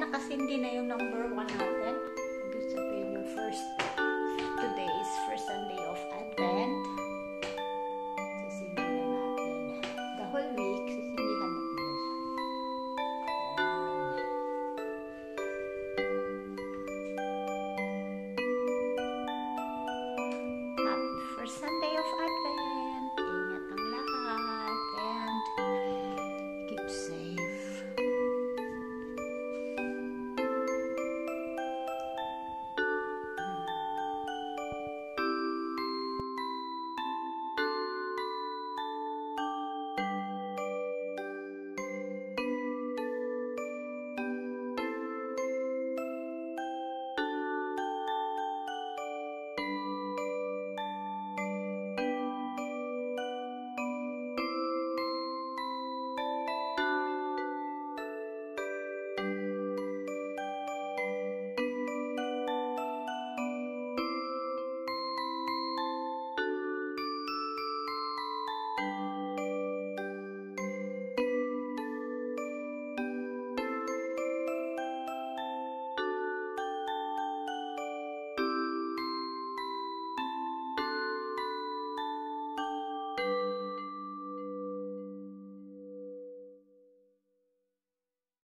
nakasindi na yung number 1 natin.